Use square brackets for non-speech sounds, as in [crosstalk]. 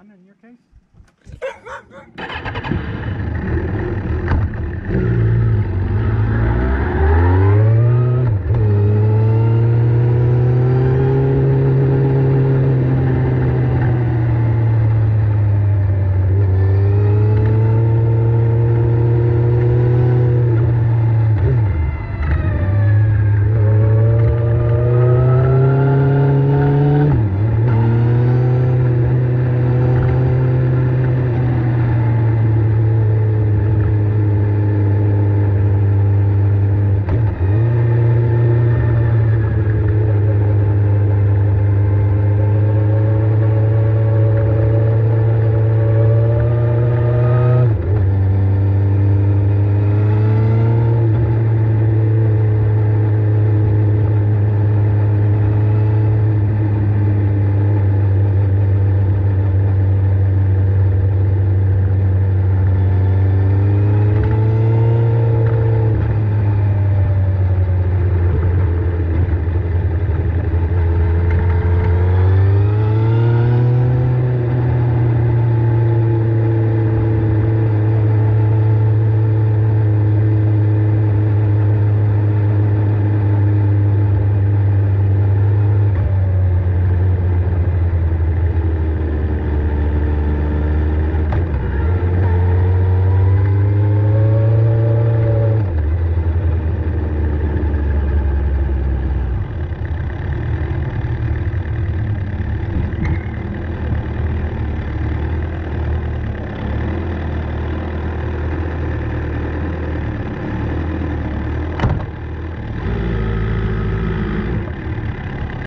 in your case? [laughs]